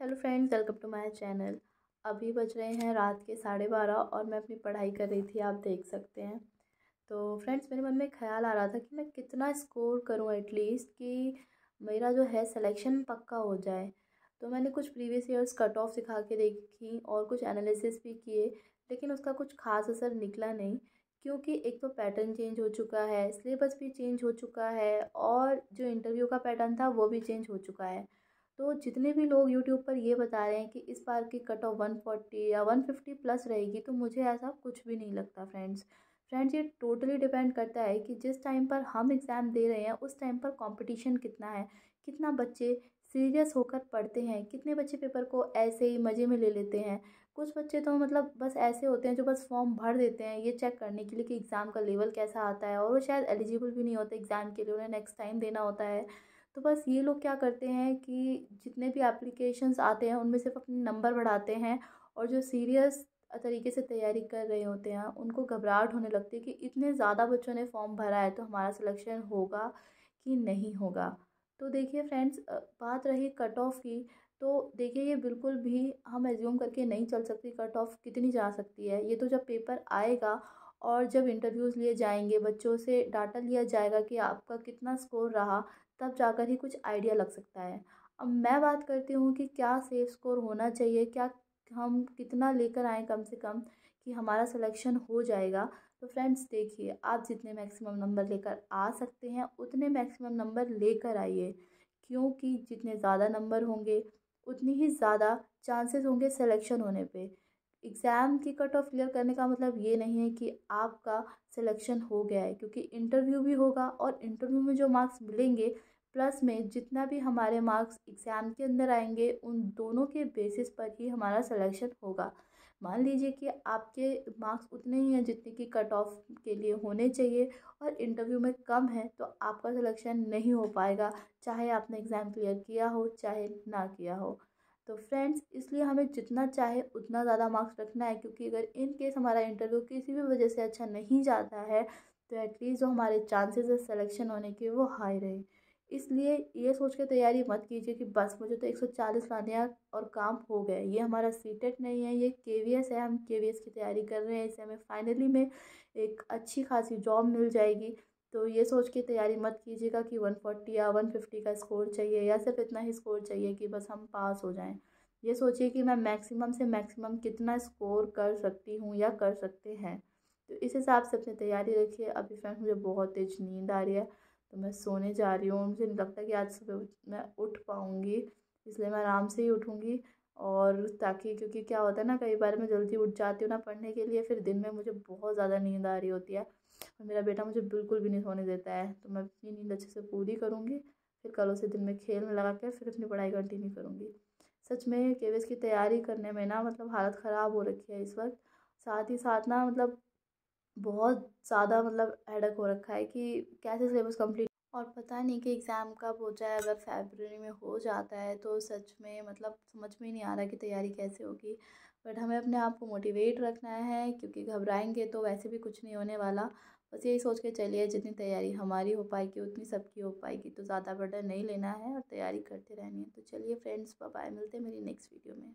Hello friends welcome to my channel अभी बज रहे हैं रात के साढ़े बारह और मैं अपनी पढ़ाई कर रही थी, आप देख सकते हैं। तो फ्रेंड्स मेरे मन में ख्याल आ रहा था कि मैं कितना स्कोर करूँ एटलीस्ट कि मेरा जो है सिलेक्शन पक्का हो जाए। तो मैंने कुछ प्रीवियस ईयर्स कट ऑफ़ सिखा के देखी और कुछ एनालिसिस भी किए, लेकिन उसका कुछ खास असर निकला नहीं, क्योंकि एक तो पैटर्न चेंज हो चुका है सिलेबस भी चेंज हो चुका है और जो इंटरव्यू का पैटर्न था वो भी चेंज हो चुका है। तो जितने भी लोग यूट्यूब पर ये बता रहे हैं कि इस बार की कट ऑफ़ वन फोर्टी या वन फिफ्टी प्लस रहेगी तो मुझे ऐसा कुछ भी नहीं लगता फ्रेंड्स फ्रेंड्स ये टोटली डिपेंड करता है कि जिस टाइम पर हम एग्ज़ाम दे रहे हैं, उस टाइम पर कंपटीशन कितना है, कितना बच्चे सीरियस होकर पढ़ते हैं, कितने बच्चे पेपर को ऐसे ही मज़े में ले लेते हैं. कुछ बच्चे तो मतलब बस ऐसे होते हैं जो बस फॉर्म भर देते हैं ये चेक करने के लिए कि एग्ज़ाम का लेवल कैसा आता है और वो शायद एलिजिबल भी नहीं होते एग्ज़ाम के लिए, उन्हें नेक्स्ट टाइम देना होता है. तो बस ये लोग क्या करते हैं कि जितने भी एप्लीकेशंस आते हैं, उनमें सिर्फ़ अपने नंबर बढ़ाते हैं और जो सीरियस तरीके से तैयारी कर रहे होते हैं, उनको घबराहट होने लगती है कि इतने ज़्यादा बच्चों ने फॉर्म भरा है तो हमारा सिलेक्शन होगा कि नहीं होगा। तो देखिए फ्रेंड्स बात रही कट ऑफ़ की तो देखिए ये बिल्कुल भी हम एज्यूम करके नहीं चल सकती कट ऑफ़ कितनी जा सकती है। ये तो जब पेपर आएगा और जब इंटरव्यूज़ लिए जाएँगे, बच्चों से डाटा लिया जाएगा कि आपका कितना स्कोर रहा, तब जाकर ही कुछ आइडिया लग सकता है। अब मैं बात करती हूँ कि क्या सेफ़ स्कोर होना चाहिए, क्या हम कितना लेकर आएँ कम से कम कि हमारा सिलेक्शन हो जाएगा। तो फ्रेंड्स देखिए, आप जितने मैक्सिमम नंबर लेकर आ सकते हैं, उतने मैक्सिमम नंबर लेकर आइए। क्योंकि जितने ज़्यादा नंबर होंगे, उतनी ही ज़्यादा चांसेस होंगे सिलेक्शन होने पे। एग्ज़ाम की कट ऑफ़ क्लियर करने का मतलब ये नहीं है कि आपका सिलेक्शन हो गया है, क्योंकि इंटरव्यू भी होगा और इंटरव्यू में जो मार्क्स मिलेंगे, प्लस में जितना भी हमारे मार्क्स एग्ज़ाम के अंदर आएँगे, उन दोनों के बेसिस पर ही हमारा सिलेक्शन होगा। मान लीजिए कि आपके मार्क्स उतने ही हैं जितने की कट ऑफ़ के लिए होने चाहिए और इंटरव्यू में कम है तो आपका सिलेक्शन नहीं हो पाएगा, चाहे आपने एग्ज़ाम क्लियर किया हो, चाहे ना किया हो। तो फ्रेंड्स, इसलिए हमें जितना चाहे उतना ज़्यादा मार्क्स रखना है, क्योंकि अगर इन केस हमारा इंटरव्यू किसी भी वजह से अच्छा नहीं जाता है तो एटलीस्ट जो हमारे चांसेस है सिलेक्शन होने के वो हाई रहे। इसलिए ये सोच के तैयारी मत कीजिए कि बस मुझे तो 140 लाने हैं और काम हो गया ये हमारा सीटेट नहीं है, ये के है, हम के की तैयारी कर रहे हैं। इससे हमें फाइनली में एक अच्छी खासी जॉब मिल जाएगी। तो ये सोच के तैयारी मत कीजिएगा कि वन फोर्टी या वन फिफ्टी का स्कोर चाहिए या सिर्फ़ इतना ही स्कोर चाहिए कि बस हम पास हो जाएँ। ये सोचिए कि मैं मैक्सिमम से मैक्सिमम कितना स्कोर कर सकती हूँ या कर सकते हैं। तो इस हिसाब से अपनी तैयारी रखिए। अभी फ्रेंड्स, मुझे बहुत तेज नींद आ रही है तो मैं सोने जा रही हूँ मुझे नहीं लगता कि आज सुबह मैं उठ पाऊँगी, इसलिए मैं आराम से ही उठूँगी। और ताकि, क्योंकि क्या होता है ना, कई बार मैं जल्दी उठ जाती हूँ ना पढ़ने के लिए, फिर दिन में मुझे बहुत ज़्यादा नींद आ रही होती है। और मेरा बेटा मुझे बिल्कुल भी नहीं सोने देता है। तो मैं अपनी नींद अच्छे से पूरी करूँगी, फिर कल उसे दिन में खेल में लगा कर फिर अपनी पढ़ाई कंटिन्यू करूँगी। सच में के की तैयारी करने में ना मतलब हालत ख़राब हो रखी है इस वक्त। साथ ही साथ ना मतलब बहुत ज़्यादा मतलब हेडक हो रखा है कि कैसे सिलेबस कंप्लीट और पता नहीं कि एग्ज़ाम कब हो जाए, अगर फेबररी में हो जाता है तो सच में मतलब समझ में नहीं आ रहा कि तैयारी कैसे होगी। बट हमें अपने आप को मोटिवेट रखना है, क्योंकि घबराएँगे तो वैसे भी कुछ नहीं होने वाला। बस यही सोच के चलिए, जितनी तैयारी हमारी हो पाएगी, उतनी सबकी हो पाएगी। तो ज़्यादा बर्डन नहीं लेना है और तैयारी करते रहनी है। तो चलिए फ्रेंड्स बाय मिलते हैं मेरी नेक्स्ट वीडियो में।